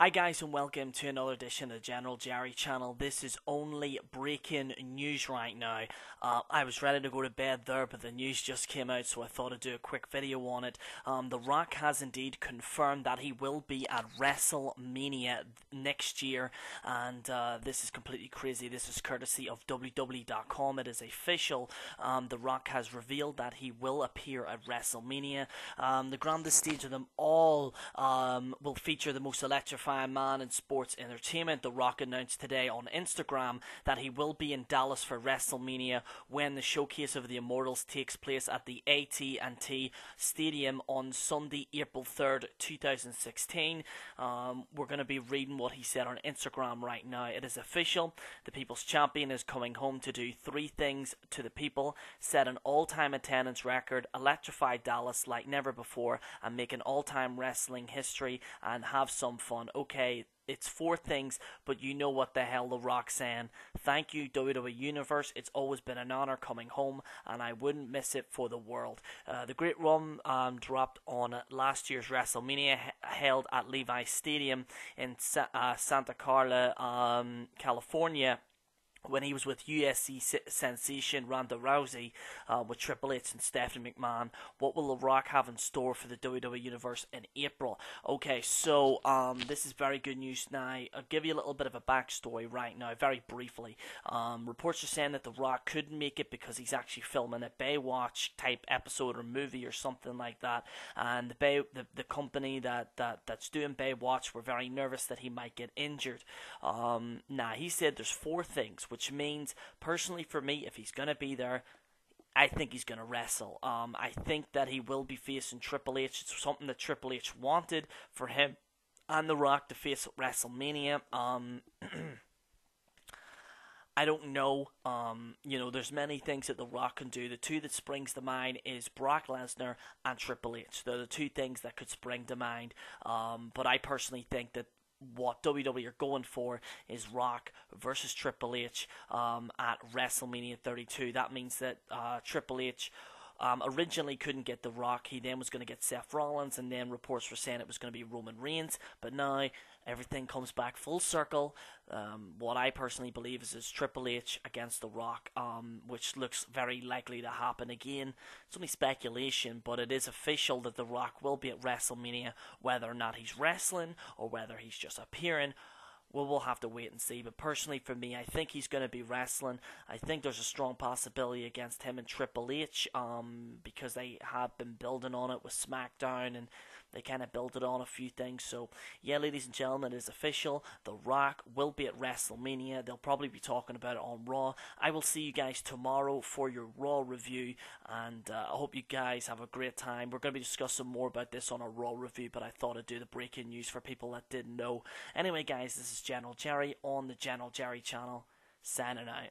Hi guys and welcome to another edition of the General Gerry channel. This is only breaking news right now. Uh, I was ready to go to bed there but the news just came out so I thought I'd do a quick video on it. Um, the Rock has indeed confirmed that he will be at WrestleMania next year and uh, this is completely crazy. This is courtesy of WWE.com. It is official. Um, the Rock has revealed that he will appear at WrestleMania. Um, the grandest stage of them all um, will feature the most electrifying man in sports entertainment, The Rock announced today on Instagram that he will be in Dallas for WrestleMania when the Showcase of the Immortals takes place at the AT&T Stadium on Sunday, April 3rd, 2016. Um, we're going to be reading what he said on Instagram right now. It is official. The People's Champion is coming home to do three things to the people, set an all-time attendance record, electrify Dallas like never before, and make an all-time wrestling history and have some fun okay, it's four things, but you know what the hell The Rock's saying. Thank you, WWE Universe. It's always been an honor coming home, and I wouldn't miss it for the world. Uh, the Great One um, dropped on last year's WrestleMania held at Levi Stadium in Sa- uh, Santa Carla, um, California when he was with UFC sensation Ronda Rousey, uh, with Triple H and Stephanie McMahon. What will The Rock have in store for the WWE Universe in April? Okay, so um, this is very good news now. I'll give you a little bit of a backstory right now, very briefly. Um, reports are saying that The Rock couldn't make it because he's actually filming a Baywatch type episode or movie or something like that, and the Bay, the, the company that, that that's doing Baywatch were very nervous that he might get injured. Um, now he said there's four things which means, personally for me, if he's going to be there, I think he's going to wrestle. Um, I think that he will be facing Triple H. It's something that Triple H wanted for him and The Rock to face at WrestleMania. Um, I don't know. Um, you know, there's many things that The Rock can do. The two that springs to mind is Brock Lesnar and Triple H. They're the two things that could spring to mind. Um, but I personally think that what WWE are going for is Rock versus Triple H um, at WrestleMania 32. That means that uh, Triple H um, originally couldn't get The Rock. He then was going to get Seth Rollins, and then reports were saying it was going to be Roman Reigns. But now everything comes back full circle. Um, what I personally believe is, is Triple H against The Rock, um, which looks very likely to happen again. It's only speculation, but it is official that The Rock will be at WrestleMania, whether or not he's wrestling or whether he's just appearing well, we'll have to wait and see. But personally, for me, I think he's going to be wrestling. I think there's a strong possibility against him and Triple H, um, because they have been building on it with SmackDown and they kind of built it on a few things. So, yeah, ladies and gentlemen, it is official. The Rock will be at WrestleMania. They'll probably be talking about it on Raw. I will see you guys tomorrow for your Raw review, and uh, I hope you guys have a great time. We're going to be discussing more about this on a Raw review, but I thought I'd do the breaking news for people that didn't know. Anyway, guys, this is General Gerry on the General Gerry channel. Signing out.